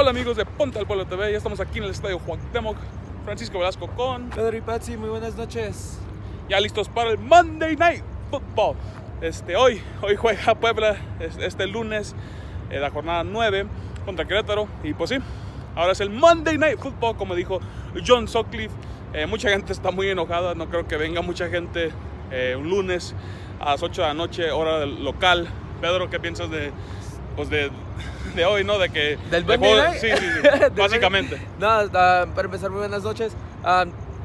Hola amigos de Ponte al Pueblo TV, ya estamos aquí en el estadio Juan Temoc, Francisco Velasco con Pedro y Patsy, muy buenas noches. ya listos para el Monday Night Football. Este, hoy, hoy juega Puebla es- este lunes, eh, la jornada 9 contra Querétaro. Y pues sí, ahora es el Monday Night Football, como dijo John Sutcliffe. Eh, mucha gente está muy enojada, no creo que venga mucha gente eh, un lunes a las 8 de la noche, hora local. Pedro, ¿qué piensas de, pues de, de hoy, no? De que... ¿Del de Monday juego-? Sí, sí, sí, básicamente. No, ah, para empezar, muy buenas noches. Ah,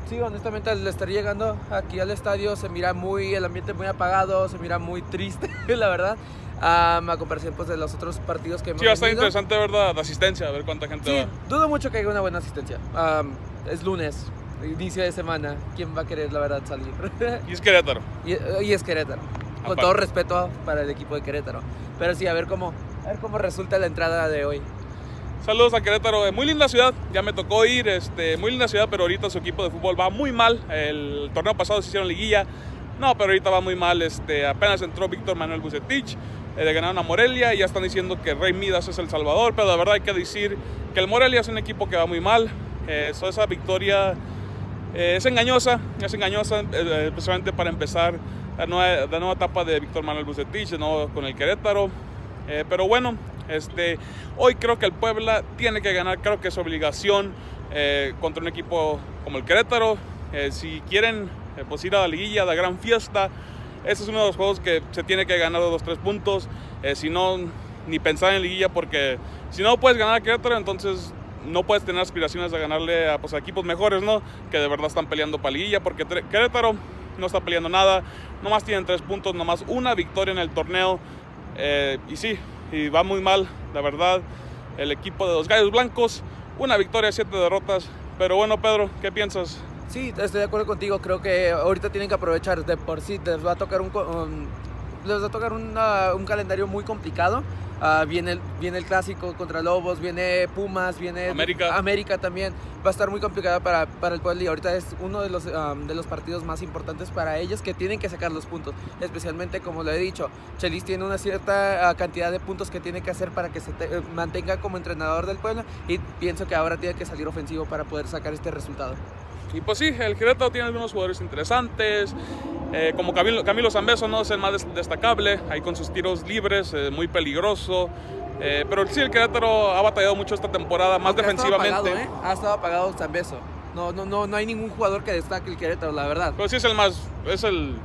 sí, honestamente, al estar llegando aquí al estadio, se mira muy, el ambiente muy apagado, se mira muy triste, la verdad. Ah, a comparación pues, de los otros partidos que hemos Sí, va a estar interesante, ¿verdad? La asistencia, a ver cuánta gente Sí, va. dudo mucho que haya una buena asistencia. Ah, es lunes, inicio de semana. ¿Quién va a querer, la verdad, salir? Y es Querétaro. y, y es Querétaro. Con Aparte. todo respeto para el equipo de Querétaro. Pero sí, a ver cómo, a ver cómo resulta la entrada de hoy. Saludos a Querétaro, eh, muy linda ciudad, ya me tocó ir, este, muy linda ciudad, pero ahorita su equipo de fútbol va muy mal. El torneo pasado se hicieron liguilla, no, pero ahorita va muy mal. Este, apenas entró Víctor Manuel Bucetich, eh, le ganaron a Morelia y ya están diciendo que Rey Midas es el Salvador, pero la verdad hay que decir que el Morelia es un equipo que va muy mal. Eh, so esa victoria eh, es engañosa, es engañosa, eh, especialmente para empezar la nueva, la nueva etapa de Víctor Manuel Bucetich, nuevo con el Querétaro. Eh, pero bueno, este, hoy creo que el Puebla tiene que ganar, creo que es obligación eh, contra un equipo como el Querétaro. Eh, si quieren eh, pues ir a la liguilla, a la gran fiesta, ese es uno de los juegos que se tiene que ganar los tres puntos. Eh, si no, ni pensar en liguilla, porque si no puedes ganar a Querétaro, entonces no puedes tener aspiraciones de ganarle a, pues, a equipos mejores, ¿no? Que de verdad están peleando para liguilla, porque Querétaro no está peleando nada, nomás tienen tres puntos, nomás una victoria en el torneo. Eh, y sí, y va muy mal, la verdad, el equipo de los Gallos Blancos, una victoria, siete derrotas. Pero bueno, Pedro, ¿qué piensas? Sí, estoy de acuerdo contigo. Creo que ahorita tienen que aprovechar de por sí. Les va a tocar un, les va a tocar un calendario muy complicado. Ah, viene, el, viene el clásico contra Lobos, viene Pumas, viene América. América también. Va a estar muy complicada para, para el Puebla y ahorita es uno de los, um, de los partidos más importantes para ellos que tienen que sacar los puntos. Especialmente, como lo he dicho, Chelis tiene una cierta ah, cantidad de puntos que tiene que hacer para que se te- eh, mantenga como entrenador del Puebla y pienso que ahora tiene que salir ofensivo para poder sacar este resultado. Y pues sí, el Querétaro tiene algunos jugadores interesantes, eh, como Camilo, Camilo Zambeso no es el más des- destacable, ahí con sus tiros libres, eh, muy peligroso. Eh, pero sí, el Querétaro ha batallado mucho esta temporada, más Aunque ha estado defensivamente. apagado, ¿eh? Ha estado apagado Zambeso. No, no, no, no hay ningún jugador que destaque el Querétaro, la verdad. Pero sí es el más, es el,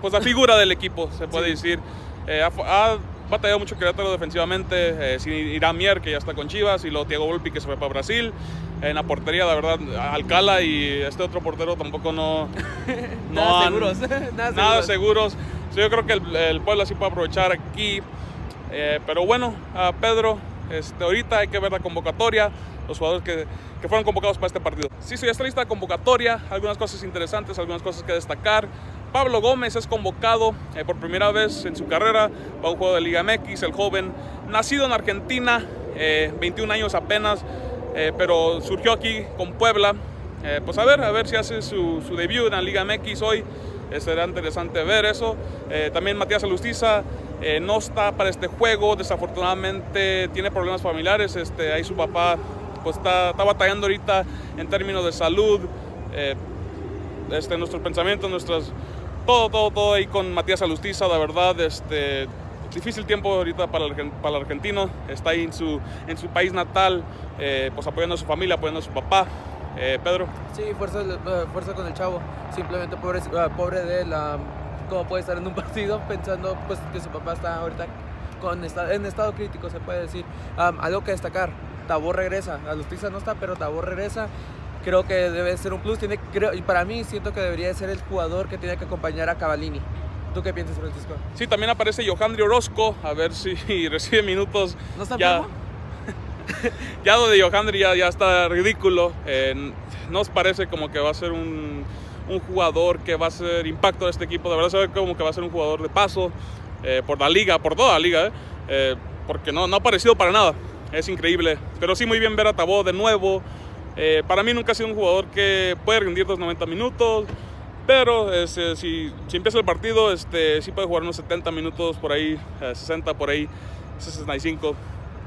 pues la figura del equipo, se puede Sí. decir. Eh, ha, ha batallado mucho Querétaro defensivamente, eh, sin Irán Mier, que ya está con Chivas, y luego Thiago Volpi, que se fue para Brasil. En la portería, la verdad, Alcala y este otro portero tampoco no, no Nada han- seguros. Nada, nada seguros. seguros. So, yo creo que el, el Puebla sí puede aprovechar aquí. Eh, pero bueno, a Pedro, este, ahorita hay que ver la convocatoria, los jugadores que, que fueron convocados para este partido. Sí, sí, ya está lista la convocatoria, algunas cosas interesantes, algunas cosas que destacar. Pablo Gómez es convocado eh, por primera vez en su carrera para un juego de Liga MX, el joven, nacido en Argentina, eh, 21 años apenas, eh, pero surgió aquí con Puebla. Eh, pues a ver, a ver si hace su, su debut en la Liga MX hoy. Eh, será interesante ver eso. Eh, también Matías Alustiza eh, no está para este juego, desafortunadamente tiene problemas familiares. Este, ahí su papá pues está, está batallando ahorita en términos de salud. Eh, este, nuestros pensamientos, nuestras, todo, todo, todo ahí con Matías Alustiza, la verdad, este, difícil tiempo ahorita para el, para el argentino, está ahí en su, en su país natal, eh, pues apoyando a su familia, apoyando a su papá. Eh, Pedro. Sí, fuerza, eh, fuerza con el chavo. Simplemente pobre, eh, pobre de él. ah, ¿Cómo puede estar en un partido pensando pues, que su papá está ahorita con esta- en estado crítico, se puede decir? Algo que destacar. Tabó regresa. Alustiza no está, pero Tabó regresa. Creo que debe ser un plus. Tiene, creo, y para mí siento que debería ser el jugador que tiene que acompañar a Cavallini. ¿Tú qué piensas, Francisco? Sí, también aparece Johandri Orozco, a ver si recibe minutos. ¿No está ya, ya lo de Johandri ya, ya está ridículo. Eh, nos parece como que va a ser un, un jugador que va a ser impacto de este equipo. De verdad se ve como que va a ser un jugador de paso eh, por la liga, por toda la liga, eh, Eh, porque no, no ha aparecido para nada. Es increíble. Pero sí, muy bien ver a Tabó de nuevo. Eh, para mí nunca ha sido un jugador que puede rendir los 90 minutos. Pero este, si, si empieza el partido, este, sí puede jugar unos 70 minutos por ahí, eh, 60 por ahí, 65.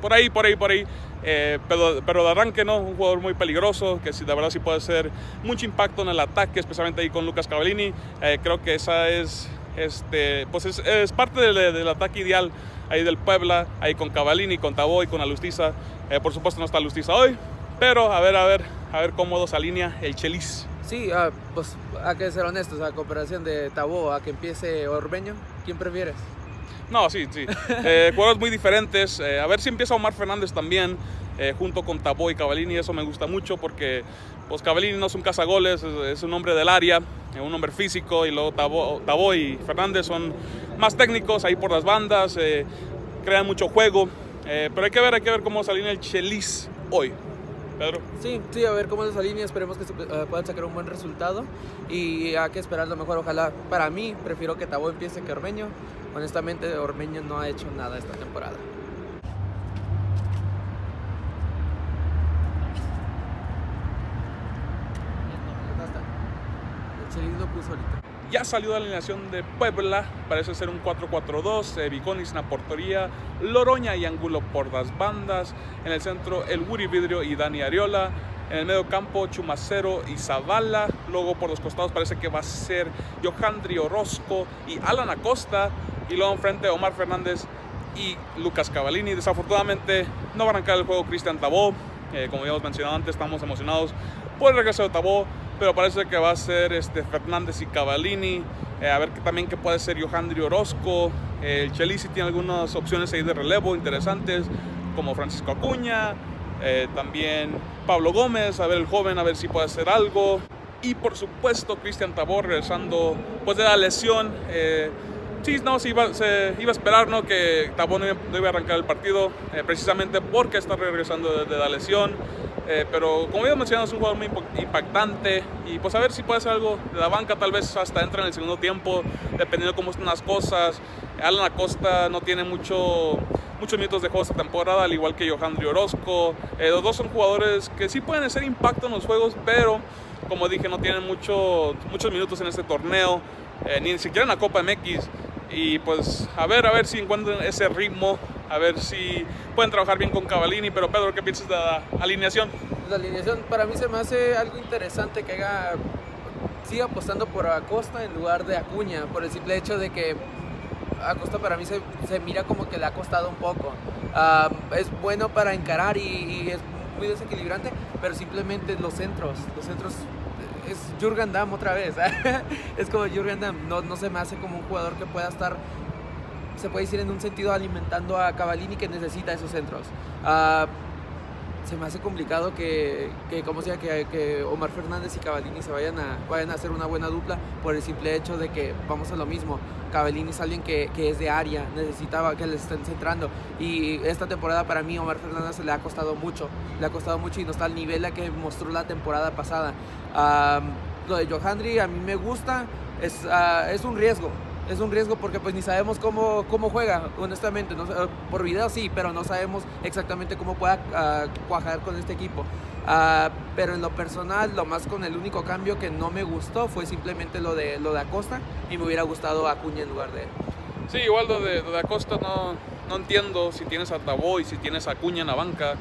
Por ahí, por ahí, por ahí. Eh, pero, pero de arranque no, un jugador muy peligroso, que sí, de verdad sí puede hacer mucho impacto en el ataque, especialmente ahí con Lucas Cavallini. Eh, creo que esa es, este, pues es, es parte del, del, ataque ideal ahí del Puebla, ahí con Cavallini, con Tabo y con Alustiza. Eh, por supuesto no está Alustiza hoy, pero a ver, a ver, a ver cómo dos alinea el Chelis. Sí, uh, pues hay que ser honestos, a comparación de Tabo a que empiece Orbeño, ¿quién prefieres? No, sí, sí. Eh, jugadores muy diferentes. Eh, a ver si empieza Omar Fernández también, eh, junto con Tabo y Cavallini. Eso me gusta mucho porque pues Cavallini no es un cazagoles, es, es un hombre del área, un hombre físico. Y luego Tabo, Tabo y Fernández son más técnicos ahí por las bandas, crean mucho juego. pero hay que ver, hay que ver cómo salir el Chelis hoy. Pedro. Sí, sí, a ver cómo les alinea, esperemos que uh, puedan sacar un buen resultado y hay que esperar lo mejor, ojalá. Para mí, prefiero que Tabo empiece que Ormeño. Honestamente, Ormeño no ha hecho nada esta temporada. El puso ahorita. Ya salió de la alineación de Puebla, parece ser un 4-4-2, eh, Viconis en la portería, Loroña y Angulo por las bandas, en el centro el Wuri Vidrio y Dani Ariola, en el medio campo Chumacero y Zavala, luego por los costados parece que va a ser Johandri Orozco y Alan Acosta, y luego enfrente Omar Fernández y Lucas Cavallini. Desafortunadamente no va a arrancar el juego Cristian Tabó, eh, como ya hemos mencionado antes, estamos emocionados por el regreso de Tabó, pero parece que va a ser este, Fernández y Cavallini. Eh, a ver que, también que puede ser Johandri Orozco. Eh, el Chelisi tiene algunas opciones ahí de relevo interesantes, como Francisco Acuña. Eh, también Pablo Gómez, a ver el joven, a ver si puede hacer algo. Y por supuesto Cristian Tabor regresando pues de la lesión. sí, no, se iba, a esperar ¿no? que Tabor no iba a arrancar el partido, precisamente porque está regresando de, de la lesión. Eh, pero como ya mencionado, es un jugador muy impactante y pues a ver si puede hacer algo de la banca, tal vez hasta entra en el segundo tiempo, dependiendo de cómo están las cosas. Alan Acosta no tiene mucho, muchos minutos de juego esta temporada, al igual que Johandri Orozco. Eh, los dos son jugadores que sí pueden hacer impacto en los juegos, pero como dije, no tienen mucho, muchos minutos en este torneo, eh, ni siquiera en la Copa MX. Y pues a ver, a ver si encuentran ese ritmo a ver si pueden trabajar bien con Cavallini. Pero Pedro, ¿qué piensas de la alineación? La alineación para mí se me hace algo interesante que haga, siga apostando por Acosta en lugar de Acuña, por el simple hecho de que Acosta para mí se, se mira como que le ha costado un poco. Uh, es bueno para encarar y, y, es muy desequilibrante, pero simplemente los centros, los centros es Jurgen Damm otra vez. es como Jurgen Damm, no, no se me hace como un jugador que pueda estar se puede decir en un sentido alimentando a Cavallini que necesita esos centros. Uh, se me hace complicado que, que como sea, que, que, Omar Fernández y Cavallini se vayan a, vayan a hacer una buena dupla por el simple hecho de que vamos a lo mismo. Cavallini es alguien que, que es de área, necesitaba que le estén centrando. Y esta temporada para mí Omar Fernández le ha costado mucho, le ha costado mucho y no está al nivel a que mostró la temporada pasada. Uh, lo de Johandri a mí me gusta, es, uh, es un riesgo, es un riesgo porque pues ni sabemos cómo, cómo juega, honestamente. No, por video sí, pero no sabemos exactamente cómo pueda uh, cuajar con este equipo. Uh, pero en lo personal, lo más con el único cambio que no me gustó fue simplemente lo de, lo de Acosta y me hubiera gustado Acuña en lugar de él. Sí, igual lo de, lo de Acosta no, no entiendo si tienes a Tabó y si tienes a Acuña en la banca.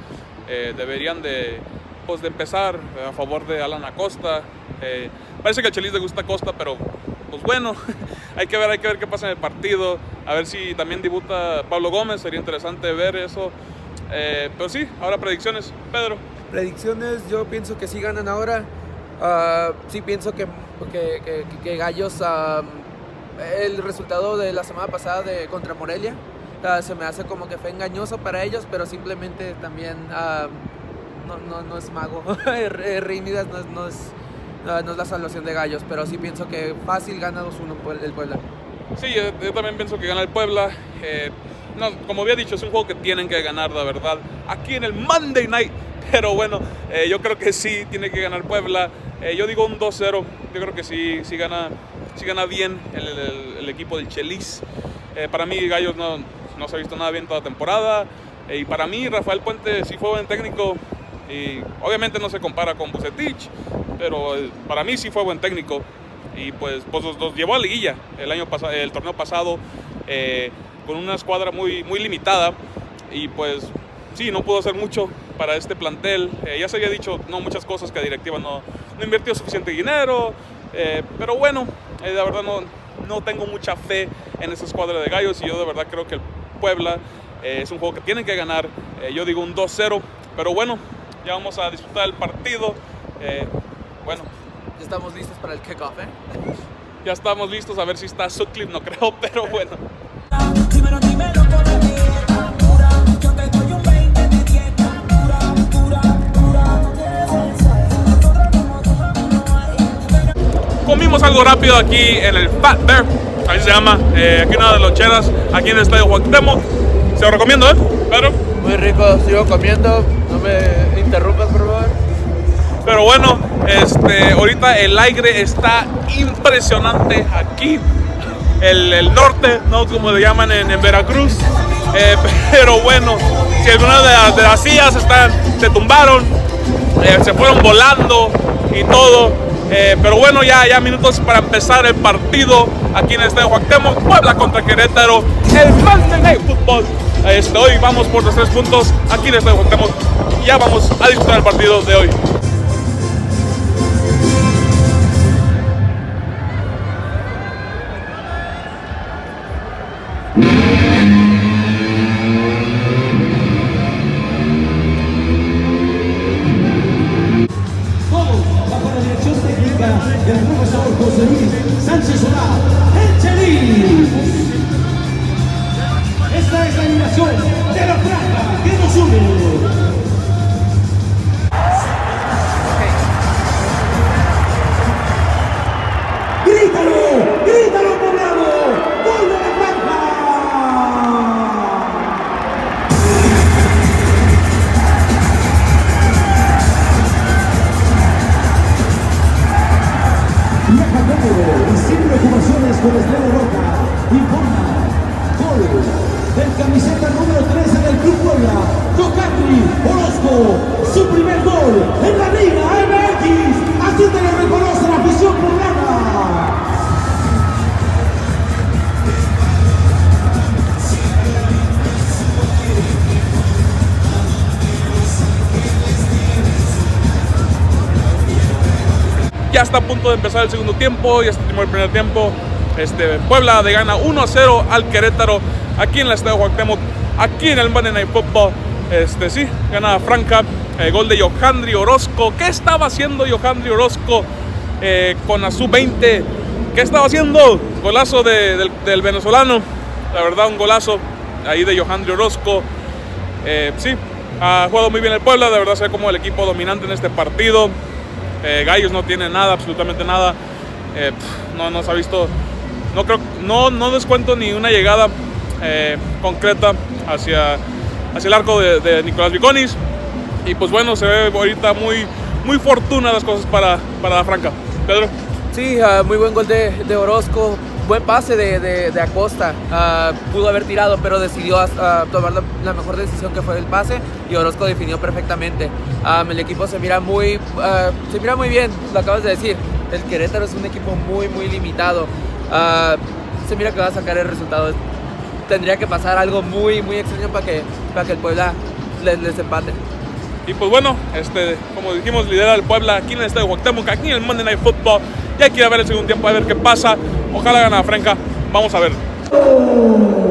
Eh, deberían de, pues, de empezar a favor de Alan Acosta. Eh, parece que al Chelis le gusta Acosta, pero pues bueno, hay que ver, hay que ver qué pasa en el partido, a ver si también debuta Pablo Gómez, sería interesante ver eso. Eh, pero sí, ahora predicciones, Pedro. Predicciones, yo pienso que sí ganan ahora. Uh, sí pienso que, que, que, que Gallos, uh, el resultado de la semana pasada de contra Morelia, uh, se me hace como que fue engañoso para ellos, pero simplemente también no, no, no, es mago. Reinidas no es, no es no, es la salvación de gallos, pero sí pienso que fácil gana 2-1 el Puebla. Sí, yo, también pienso que gana el Puebla. Eh, no, como había dicho, es un juego que tienen que ganar, la verdad, aquí en el Monday Night. Pero bueno, eh, yo creo que sí tiene que ganar Puebla. Eh, yo digo un 2-0. Yo creo que sí, sí, gana, sí gana bien el, equipo del Chelis. Eh, para mí, Gallos no, no se ha visto nada bien toda temporada. y para mí, Rafael Puente sí fue buen técnico. Obviamente no se compara con Bucetich, pero para mí sí fue buen técnico y pues, pues los, llevó a liguilla el año pasado, el torneo pasado eh, con una escuadra muy, muy limitada y pues sí, no pudo hacer mucho para este plantel. Eh, ya se había dicho no, muchas cosas que la directiva no, no invirtió suficiente dinero, eh, pero bueno, eh, la verdad no, no tengo mucha fe en esa escuadra de gallos y yo de verdad creo que el Puebla es un juego que tienen que ganar. yo digo un 2-0, pero bueno, ya vamos a disfrutar el partido. bueno. Ya estamos listos para el kickoff, ¿eh? Ya estamos listos a ver si está Sutcliffe, no creo, pero bueno. Comimos algo rápido aquí en el Fat Bear, ahí se llama, eh, aquí una de las cheras, aquí en el estadio Cuauhtémoc. Se lo recomiendo, ¿eh? Pedro. Muy rico, sigo comiendo, no me interrumpas por favor. Pero bueno, este, ahorita el aire está impresionante aquí, el, norte, ¿no? Como le llaman en, Veracruz. Eh, pero bueno, si algunas de, de las, sillas están, se tumbaron, eh, se fueron volando y todo. Eh, pero bueno, ya, ya minutos para empezar el partido aquí en el Estadio Cuauhtémoc, Puebla contra Querétaro, el Monday Night Football. Este, hoy vamos por los tres puntos aquí en el Estadio Cuauhtémoc ya vamos a disfrutar el partido de hoy. De empezar el segundo tiempo, ya está el primer tiempo. Este, Puebla de gana 1-0 al Querétaro aquí en la Estadio Cuauhtémoc, aquí en el Monday Night Football. Este, sí, gana Franca, el eh, gol de Johandri Orozco. ¿Qué estaba haciendo Johandri Orozco eh, con la sub-20? ¿Qué estaba haciendo? Golazo del, venezolano, la verdad un golazo ahí de Johandri Orozco. Eh, sí, ha jugado muy bien el Puebla, de verdad se ve como el equipo dominante en este partido. Gallos no tiene nada, absolutamente nada. no, no se ha visto no creo, no, no descuento ni una llegada eh, concreta hacia, hacia el arco de, Nicolás Viconis. Y pues bueno, se ve ahorita muy, muy fortuna las cosas para, para la Franca. Pedro. Sí, ah, muy buen gol de, Orozco, buen pase de, Acosta. Ah, pudo haber tirado, pero decidió ah, tomar la, mejor decisión que fue el pase y Orozco definió perfectamente. el equipo se mira muy, se mira muy bien, lo acabas de decir. El Querétaro es un equipo muy, muy limitado. Se mira que va a sacar el resultado. Tendría que pasar algo muy, muy extraño para que, para que el Puebla les, les empate. Y pues bueno, este, como dijimos, lidera el Puebla aquí en el estadio Cuauhtémoc, aquí en el Monday Night Football. Ya quiero ver el segundo tiempo, a ver qué pasa. Ojalá gane a Franca. Vamos a ver.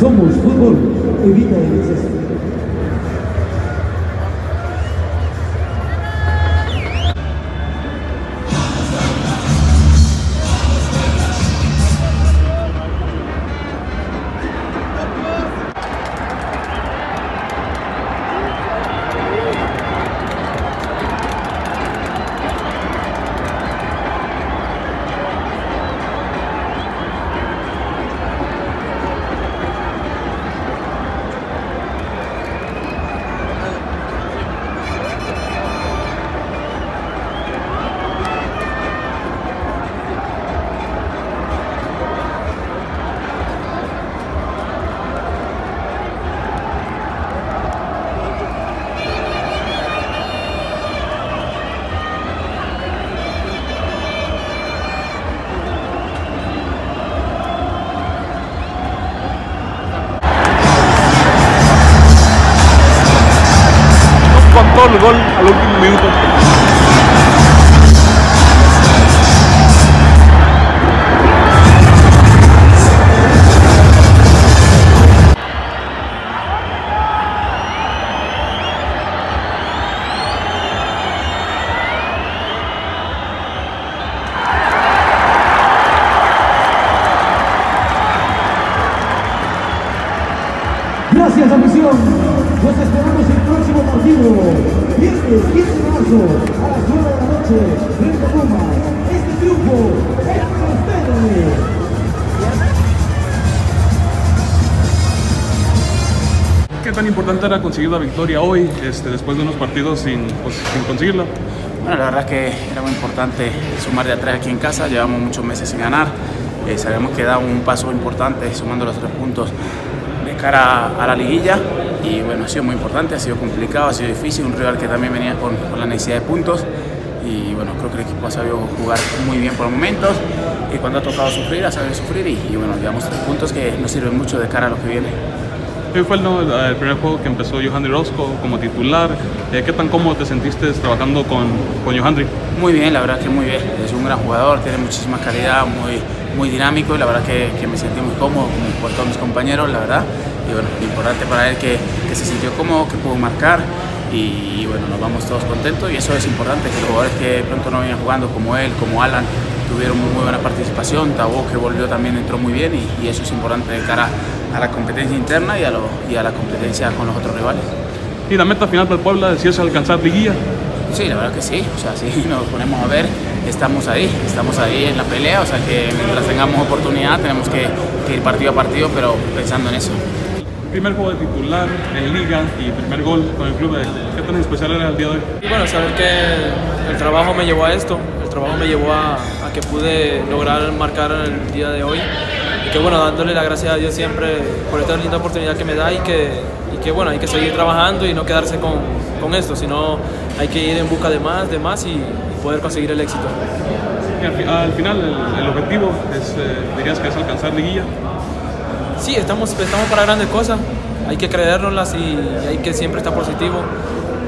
Somos fútbol. Evita el exceso. Gracias afición. Nos esperamos el próximo partido. Viernes 15 de marzo a las 9 de la noche. Frente a Pumas. Este triunfo es para ustedes. ¿Qué tan importante era conseguir la victoria hoy, este, después de unos partidos sin, pues, sin conseguirla? Bueno, la verdad es que era muy importante sumar de atrás aquí en casa, llevamos muchos meses sin ganar, eh, sabemos que da un paso importante sumando los tres puntos cara a la liguilla y bueno, ha sido muy importante, ha sido complicado, ha sido difícil, un rival que también venía con, con la necesidad de puntos y bueno, creo que el equipo ha sabido jugar muy bien por momentos y cuando ha tocado sufrir, ha sabido sufrir y, y bueno, llevamos tres puntos que nos sirven mucho de cara a lo que viene. Hoy fue el, no, el primer juego que empezó Johandri Rosco como titular. Eh, ¿Qué tan cómodo te sentiste trabajando con, con Johandri? Muy bien, la verdad que muy bien. Es un gran jugador, tiene muchísima calidad, muy, muy dinámico y la verdad que, que me sentí muy cómodo con, con todos mis compañeros, la verdad. Y bueno, importante para él que, que se sintió cómodo, que pudo marcar y bueno, nos vamos todos contentos y eso es importante, que los jugadores que pronto no venían jugando como él, como Alan, tuvieron muy, muy buena participación, Tabo que volvió también entró muy bien y, y, eso es importante de cara a la competencia interna y a, lo, y a la competencia con los otros rivales. ¿Y la meta final para el Puebla si es alcanzar liguilla? Sí, la verdad que sí, o sea, si nos ponemos a ver, estamos ahí, estamos ahí en la pelea, o sea que mientras tengamos oportunidad tenemos que, que ir partido a partido, pero pensando en eso primer juego de titular en liga y primer gol con el club. ¿Qué tan especial era el día de hoy? Y bueno, saber que el trabajo me llevó a esto, el trabajo me llevó a, a, que pude lograr marcar el día de hoy. Y que bueno, dándole la gracia a Dios siempre por esta linda oportunidad que me da y que, y que bueno, hay que seguir trabajando y no quedarse con, con esto, sino hay que ir en busca de más, de más y, y poder conseguir el éxito. Y al, al, final, el, el objetivo es, eh, dirías que es alcanzar liguilla sí, estamos, estamos para grandes cosas, hay que creérnoslas y hay que siempre estar positivo.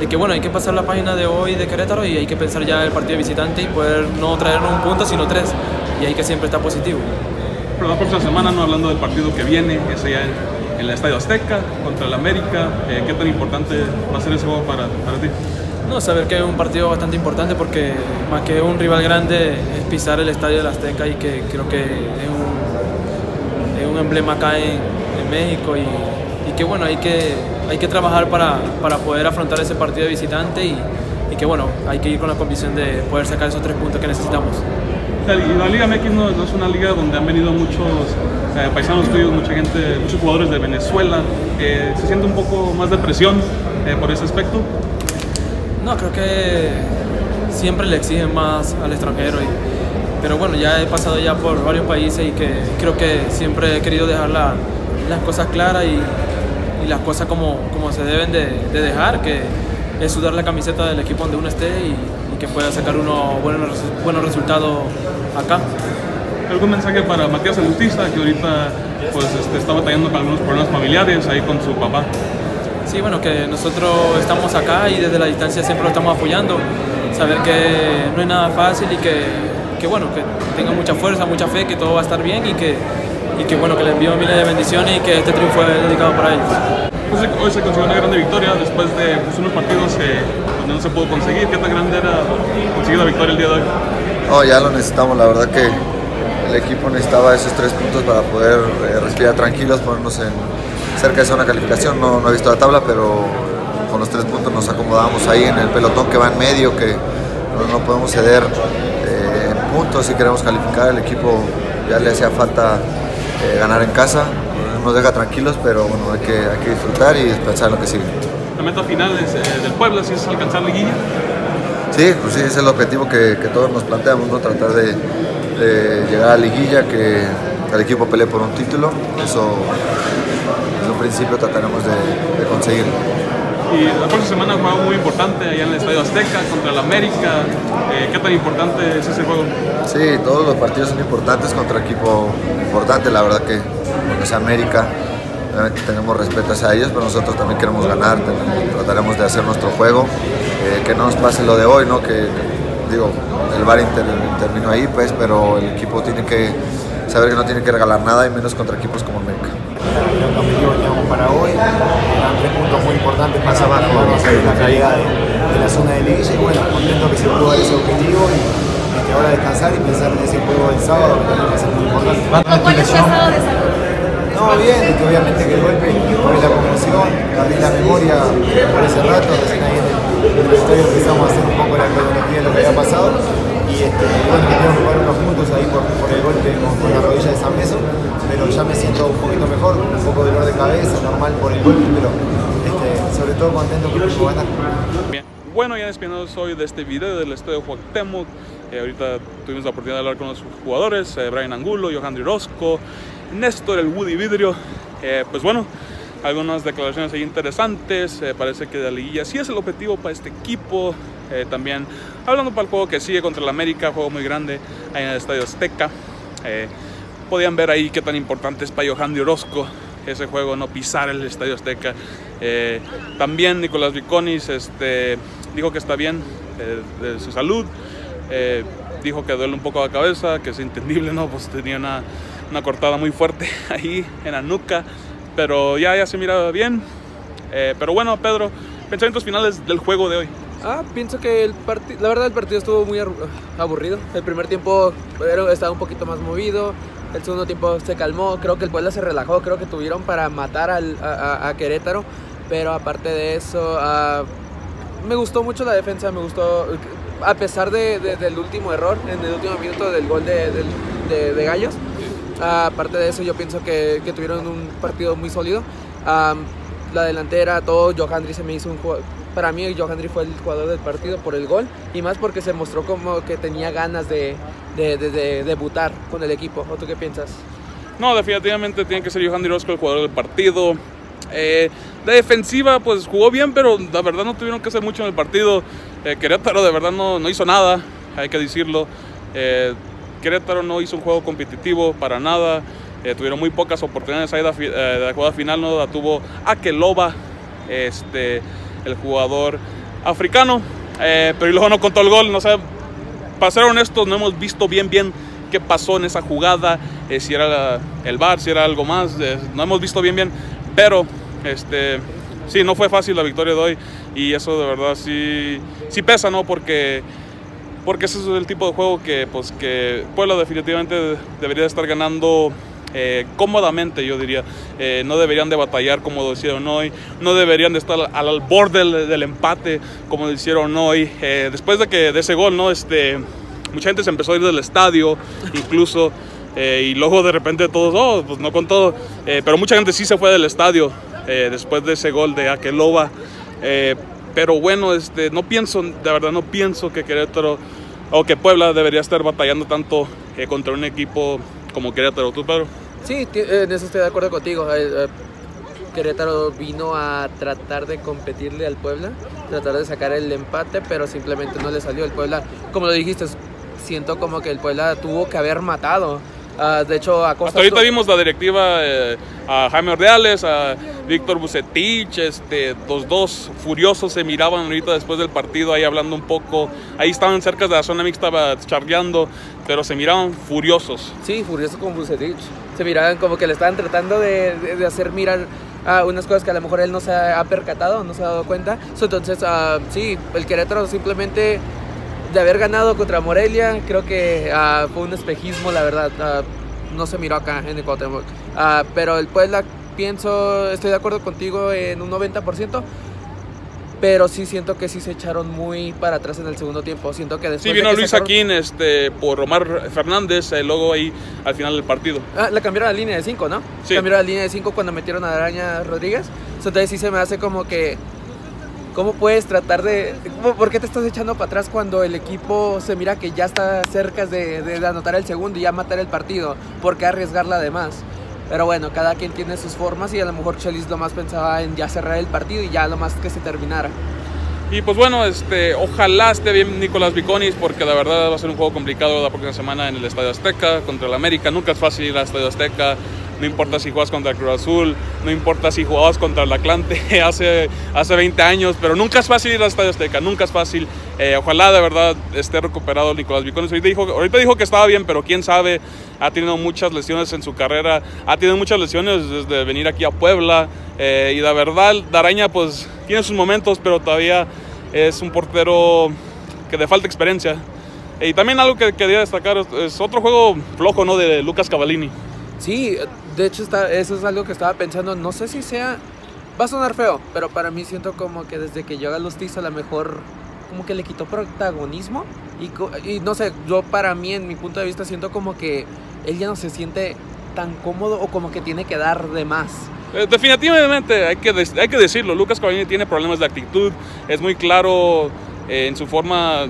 De que bueno, hay que pasar la página de hoy de Querétaro y hay que pensar ya el partido de visitante y poder no traernos un punto, sino tres. Y hay que siempre estar positivo. Pero la próxima semana, no hablando del partido que viene, que es allá en, en el Estadio Azteca contra el América, eh, ¿qué tan importante va a ser ese juego para, para ti? No, saber que es un partido bastante importante porque más que un rival grande es pisar el Estadio del Azteca y que creo que es un, es un emblema acá en, en México y, y, que bueno, hay que, hay que trabajar para, para poder afrontar ese partido de visitante y, y, que bueno, hay que ir con la convicción de poder sacar esos tres puntos que necesitamos. La, Liga MX no, no, es una liga donde han venido muchos eh, paisanos tuyos, mucha gente, muchos jugadores de Venezuela. Eh, ¿Se siente un poco más de presión eh, por ese aspecto? No, creo que siempre le exigen más al extranjero. Y, pero bueno, ya he pasado ya por varios países y que creo que siempre he querido dejar la, las cosas claras y, y, las cosas como, como se deben de, de, dejar, que es sudar la camiseta del equipo donde uno esté y, y que pueda sacar unos buenos, buenos resultados acá. ¿Algún mensaje para Matías Agustista, que ahorita pues, este, está batallando con algunos problemas familiares ahí con su papá? Sí, bueno, que nosotros estamos acá y desde la distancia siempre lo estamos apoyando. Saber que no es nada fácil y que, que bueno, que tenga mucha fuerza, mucha fe, que todo va a estar bien y que, y que bueno, que le envío miles de bendiciones y que este triunfo es dedicado para ellos. Pues hoy se consiguió una grande victoria después de pues, unos partidos que, donde no se pudo conseguir. ¿Qué tan grande era conseguir la victoria el día de hoy? No, ya lo necesitamos, la verdad que el equipo necesitaba esos tres puntos para poder eh, respirar tranquilos, ponernos en, cerca de zona calificación, no, no, he visto la tabla, pero con los tres puntos nos acomodamos ahí en el pelotón que va en medio, que no, no podemos ceder puntos si queremos calificar, el equipo ya le hacía falta eh, ganar en casa, nos deja tranquilos, pero bueno, hay que, hay que disfrutar y pensar en lo que sigue. La meta final es, eh, del Puebla, si es alcanzar liguilla. Sí, pues sí, ese es el objetivo que, que todos nos planteamos, ¿no? tratar de, de llegar a liguilla, que el equipo pelee por un título, eso desde un principio trataremos de, de conseguirlo. Y la próxima semana un juego muy importante allá en el Estadio Azteca contra el América. Eh, ¿Qué tan importante es ese juego? Sí, todos los partidos son importantes contra equipo importante, la verdad que porque es América, obviamente tenemos respeto hacia ellos, pero nosotros también queremos ganar, trataremos de hacer nuestro juego, eh, que no nos pase lo de hoy, ¿no? que, digo, el VAR inter, terminó ahí, pues, pero el equipo tiene que saber que no tiene que regalar nada y menos contra equipos como América. Para hoy, tres puntos muy importantes más abajo de la caída de, de, la zona de liguilla y bueno, contento que se pudo dar ese objetivo y, y que ahora descansar y pensar en ese juego del sábado que también va a ser muy importante. ¿Cómo fue el estado de salud? No, bien, y que obviamente que el golpe tuve la conmoción, abrí la memoria por ese rato, recién ahí en el, en el estadio empezamos a hacer un poco la cronología de lo que había pasado y este, bueno, el pero ya me siento un poquito mejor, un poco de dolor de cabeza, normal el golpe, pero este, sobre todo contento. Bien. Bueno, hoy de este video del Estadio Cuauhtémoc. Eh, ahorita tuvimos la oportunidad de hablar con los jugadores, eh, Brian Angulo, Johandri Rosco, Néstor, el Woody Vidrio. Eh, pues bueno, algunas declaraciones ahí interesantes. parece que la liguilla sí es el objetivo para este equipo. También hablando para el juego que sigue contra el América, juego muy grande ahí en el Estadio Azteca. podían ver ahí qué tan importante es para Johandri Orozco ese juego, no pisar el Estadio Azteca. también Nicolás Viconis, este dijo que está bien eh, de su salud, eh, dijo que duele un poco la cabeza, que es entendible, ¿no? Pues tenía una, una cortada muy fuerte ahí en la nuca, pero ya, ya se miraba bien. Eh, pero bueno, Pedro, pensamientos finales del juego de hoy. Ah, pienso que el partido, la verdad el partido estuvo muy aburrido. El primer tiempo estaba un poquito más movido, el segundo tiempo se calmó, creo que el Puebla se relajó, creo que tuvieron para matar al, a, Querétaro, pero aparte de eso, uh, me gustó mucho la defensa, me gustó, a pesar de, del último error, en el último minuto del gol de, de, Gallos. aparte de eso, yo pienso que tuvieron un partido muy sólido. La delantera, todo, Johandri se me hizo un jugador. Para mí, Johandri fue el jugador del partido por el gol y más porque se mostró como que tenía ganas de, debutar con el equipo. ¿O tú qué piensas? No, definitivamente tiene que ser Johandri Rosco el jugador del partido. Eh, de defensiva, pues jugó bien, pero la verdad no tuvieron que hacer mucho en el partido. Eh, Querétaro de verdad no, no, hizo nada, hay que decirlo. Eh, Querétaro no hizo un juego competitivo para nada. Eh, tuvieron muy pocas oportunidades ahí de, de, la jugada final, no la tuvo Akeloba, este, el jugador africano. pero y luego no contó el gol, no sé. Para ser honestos, no hemos visto bien, bien qué pasó en esa jugada, si era el bar, si era algo más, no hemos visto bien, bien. Pero, este, sí, no fue fácil la victoria de hoy y eso de verdad sí, sí pesa, ¿no? Porque, porque ese es el tipo de juego que, pues, que Puebla definitivamente debería estar ganando eh, cómodamente, yo diría. Eh, no deberían de batallar como lo hicieron hoy, no deberían de estar al, borde del, empate como lo hicieron hoy. Eh, después de, que, de ese gol, ¿no? Este, mucha gente se empezó a ir del estadio, incluso. Y luego de repente todos, oh, pues no con todo. Pero mucha gente sí se fue del estadio después de ese gol de Akeloba. pero bueno, este, no pienso, de verdad no pienso que Querétaro o que Puebla debería estar batallando tanto contra un equipo como Querétaro. ¿Tú, Pedro? Sí, en eso estoy de acuerdo contigo. Querétaro vino a tratar de competirle al Puebla, tratar de sacar el empate, pero simplemente no le salió. El Puebla, como lo dijiste, siento como que el Puebla tuvo que haber matado Uh, de hecho, a Hasta ahorita vimos la directiva eh, a Jaime Ordeales, a Víctor Bucetich, este, los dos furiosos se miraban ahorita después del partido ahí hablando un poco. Ahí estaban cerca de la zona mixta charleando, pero se miraban furiosos. Sí, furiosos con Bucetich. Se miraban como que le estaban tratando de, de, de hacer mirar a unas cosas que a lo mejor él no se ha percatado, no se ha dado cuenta. Entonces, uh, sí, el Querétaro simplemente de haber ganado contra Morelia, creo que uh, fue un espejismo, la verdad. Uh, no se miró acá en el Cuauhtémoc. Uh, pero el Puebla, pienso, estoy de acuerdo contigo en un 90%. Pero sí siento que sí se echaron muy para atrás en el segundo tiempo. Siento que después. Sí, vino de Luis sacaron... Aquín este, por Omar Fernández, el logo ahí al final del partido. Ah, la cambiaron a la línea de 5, ¿no? Sí. Cambiaron a la línea de 5 cuando metieron a Araña Rodríguez. Entonces sí se me hace como que ¿Cómo puedes tratar de... ¿Por qué te estás echando para atrás cuando el equipo se mira que ya está cerca de, de anotar el segundo y ya matar el partido? ¿Por qué arriesgarla además? Pero bueno, cada quien tiene sus formas y a lo mejor Chelis lo más pensaba en ya cerrar el partido y ya lo más que se terminara. Y pues bueno, este, ojalá esté bien Nicolás Viconis porque la verdad va a ser un juego complicado la próxima semana en el Estadio Azteca contra el América. Nunca es fácil ir al Estadio Azteca no importa si juegas contra el Cruz Azul, no importa si jugabas contra el Atlante hace, hace 20 años, pero nunca es fácil ir al Estadio Azteca, nunca es fácil. Eh, ojalá de verdad esté recuperado Nicolás Vicones. Ahorita dijo, ahorita dijo que estaba bien, pero quién sabe, ha tenido muchas lesiones en su carrera, ha tenido muchas lesiones desde venir aquí a Puebla, eh, y la verdad, Daraña pues tiene sus momentos, pero todavía es un portero que le falta experiencia. Y también algo que quería destacar es otro juego flojo ¿no? de Lucas Cavallini. Sí, de hecho está, eso es algo que estaba pensando. No sé si sea va a sonar feo, pero para mí siento como que desde que llega Lustiza a lo mejor como que le quitó protagonismo y, y, no sé, yo para mí en mi punto de vista siento como que él ya no se siente tan cómodo o como que tiene que dar de más. Eh, definitivamente hay que, hay que decirlo, Lucas Cavallini tiene problemas de actitud, es muy claro eh, en su forma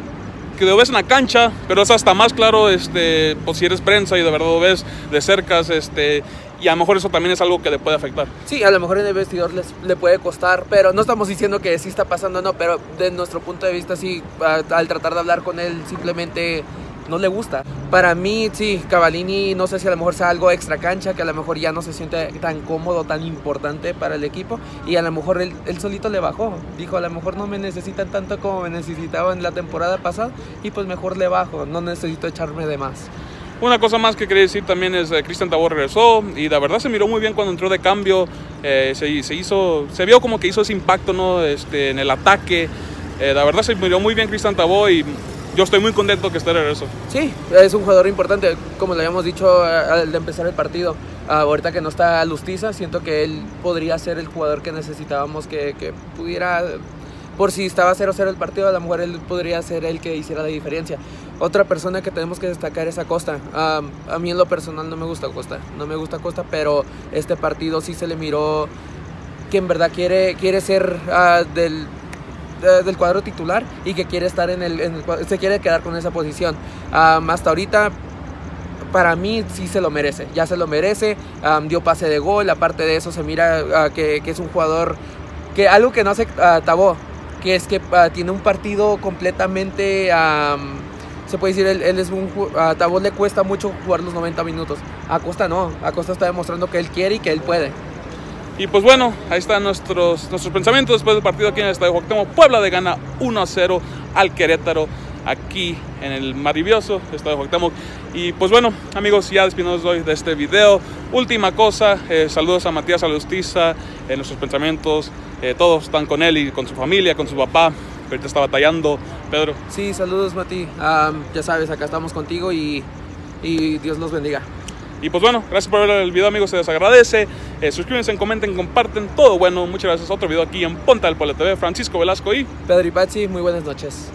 que lo ves en la cancha, pero es hasta más claro este, pues, si eres prensa y de verdad lo ves de cerca, este, y a lo mejor eso también es algo que le puede afectar. Sí, a lo mejor en el vestidor les, le puede costar, pero no estamos diciendo que sí está pasando, no, pero de nuestro punto de vista sí, al tratar de hablar con él simplemente no le gusta. Para mí, sí, Cavallini no sé si a lo mejor sea algo extra cancha, que a lo mejor ya no se siente tan cómodo, tan importante para el equipo, y a lo mejor él, solito le bajó. Dijo, a lo mejor no me necesitan tanto como me necesitaban la temporada pasada, y pues mejor le bajo, no necesito echarme de más. Una cosa más que quería decir también es que eh, Cristian Tabor regresó y la verdad se miró muy bien cuando entró de cambio, eh, se, se, hizo, se vio como que hizo ese impacto ¿no? este, en el ataque, eh, la verdad se miró muy bien Cristian Tabó y yo estoy muy contento que esté de regreso. Sí, es un jugador importante, como le habíamos dicho al empezar el partido. ahorita que no está Lustiza, siento que él podría ser el jugador que necesitábamos que, que pudiera, por si estaba 0-0 el partido, a lo mejor él podría ser el que hiciera la diferencia. Otra persona que tenemos que destacar es Acosta. a mí en lo personal no me gusta Acosta, no me gusta Acosta, pero este partido sí se le miró que en verdad quiere, quiere ser uh, del del cuadro titular y que quiere estar en el, se quiere quedar con esa posición. hasta ahorita para mí sí se lo merece, ya se lo merece, dio pase de gol, aparte de eso se mira ah, que, es un jugador que algo que no hace uh, Tabó, que es que ah, tiene un partido completamente, se puede decir, él, es un, a Tabó le cuesta mucho jugar los 90 minutos, a Costa no, a Costa está demostrando que él quiere y que él puede. Y pues bueno, ahí están nuestros, nuestros pensamientos después del partido aquí en el Estadio Cuauhtémoc. Puebla de gana 1 a 0 al Querétaro aquí en el maravilloso Estadio Cuauhtémoc. Y pues bueno, amigos, ya despedimos hoy de este video. Última cosa, eh, saludos a Matías Alustiza, eh, nuestros pensamientos, eh, todos están con él y con su familia, con su papá, ahorita está batallando. Pedro. Sí, saludos Mati, ya sabes, acá estamos contigo y, y Dios los bendiga. Y pues bueno, gracias por ver el video amigos, se les agradece. Eh, suscríbanse, comenten, comparten, todo bueno. Muchas gracias. Otro video aquí en Ponta del Pueblo TV. Francisco Velasco y Pedro Ipazzi, muy buenas noches.